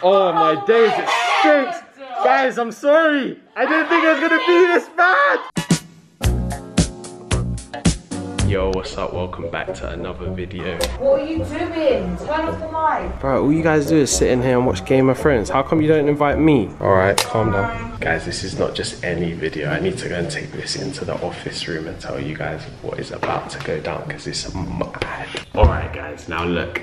Oh my days, it stinks. Guys, I'm sorry. I didn't think it was gonna be this bad. Yo, what's up? Welcome back to another video. What are you doing? Turn off the mic. Bro, all you guys do is sit in here and watch Game of Thrones. How come you don't invite me? Alright, calm down. Guys, this is not just any video. I need to go and take this into the office room and tell you guys what is about to go down because it's mad. Alright guys, now look.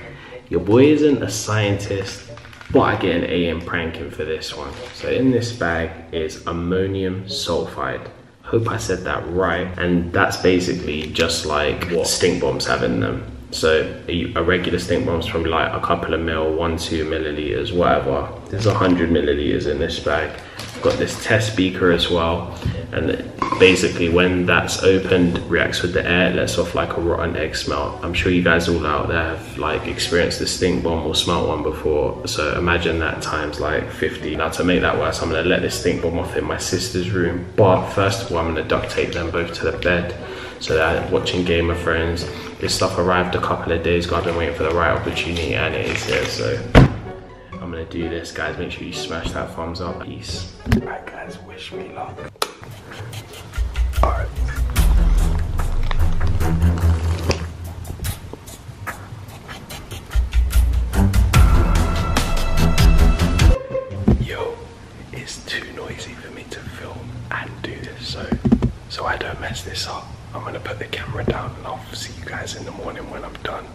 Your boy isn't a scientist, but I get an AM pranking for this one. So in this bag is ammonium sulfide. Hope I said that right. And that's basically just like what stink bombs have in them. So a regular stink bomb's probably like a couple of mil, one, two milliliters, whatever. There's a hundred milliliters in this bag. I've got this test beaker as well. And basically when that's opened, reacts with the air, lets off like a rotten egg smell. I'm sure you guys all out there have like experienced a stink bomb or smelt one before. So imagine that times like 50. Now to make that worse, I'm gonna let this stink bomb off in my sister's room. But first of all, I'm gonna duct tape them both to the bed so that watching Game of Thrones, this stuff arrived a couple of days ago. I've been waiting for the right opportunity and it is here. So gonna do this, guys. Make sure you smash that thumbs up. Peace. Alright, guys, wish me luck. Yo, it's too noisy for me to film and do this, so so I don't mess this up. I'm gonna put the camera down and I'll see you guys in the morning when I'm done.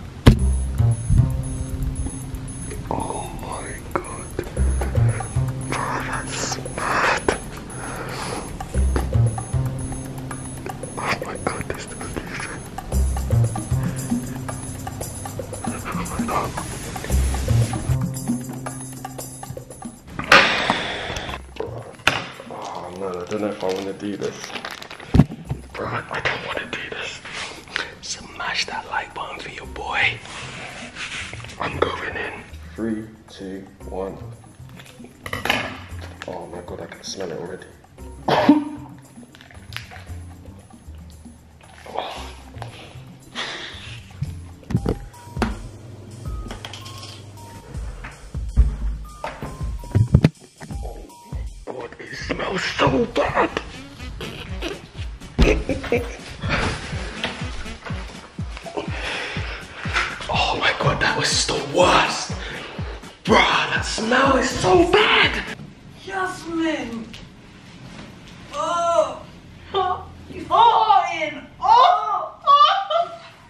Don't know if I want to do this. Bro, I don't want to do this. Smash that like button for your boy. I'm going in. Three, two, one. Oh my god, I can smell it already. so bad. oh my god, that was the worst. Bruh, that smell is so bad. Yasmin. Oh. Oh. Oh. In. Oh.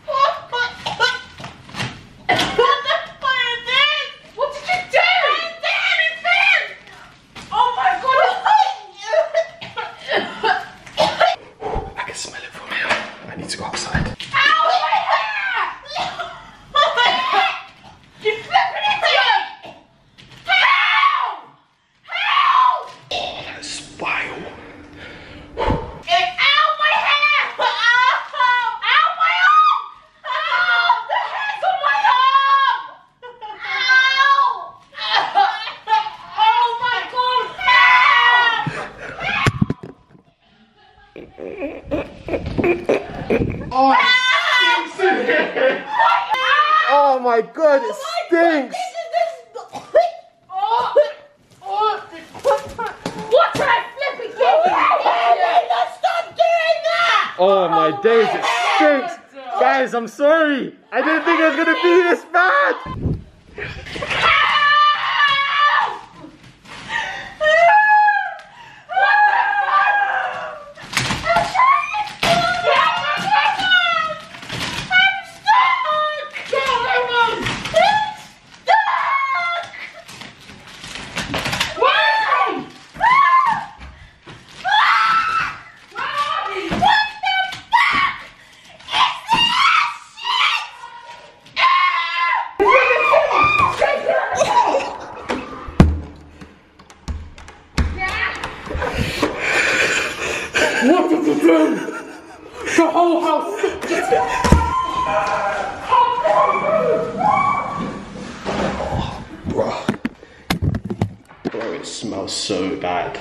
What the fuck is this? What did you do? I didn't do anything. Oh my god. I can smell it from here. I need to go outside. Ow, my hair! My hair! You flipping idiot! Help! Help! Oh, that's bile. Get out my hair! Ow! Ow, my arm! Ow! The hair's on my arm! Ow! Oh my god! Oh, oh my god, it stinks. What did I flip again? Stop doing that! Oh my days, it stinks. Guys, I'm sorry. I didn't think it was gonna be this bad. What did you do? The whole house. Bro. Bro, it smells so bad.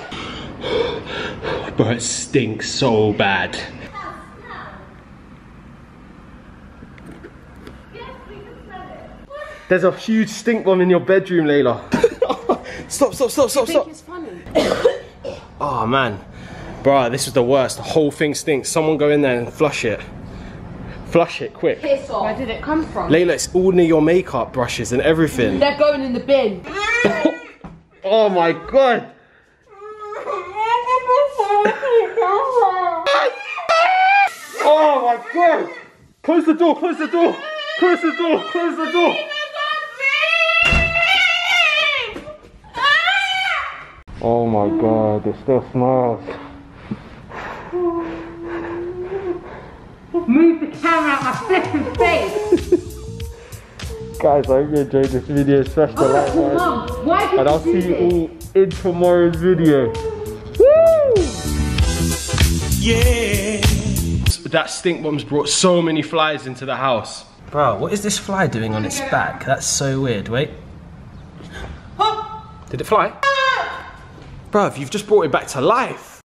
Bro, it stinks so bad. There's a huge stink bomb in your bedroom, Laila. Stop, stop, stop, stop, stop. it's funny. Oh man. Bruh, this is the worst. The whole thing stinks. Someone go in there and flush it. Flush it, quick. Piss off. Where did it come from? Laila, it's all near your makeup brushes and everything. They're going in the bin. Oh my god. Oh my god. Close the door, close the door. Close the door, close the door. Oh my god, it still smells. Move the camera out my flipping face. Guys, I hope you enjoyed this video. Smash oh, the like button. Mum, why did And I'll you see do you all in tomorrow's video. Yeah. That stink bomb's brought so many flies into the house. Bro, what is this fly doing on its back? That's so weird. Wait. Did it fly? Ah! Bro, you've just brought it back to life.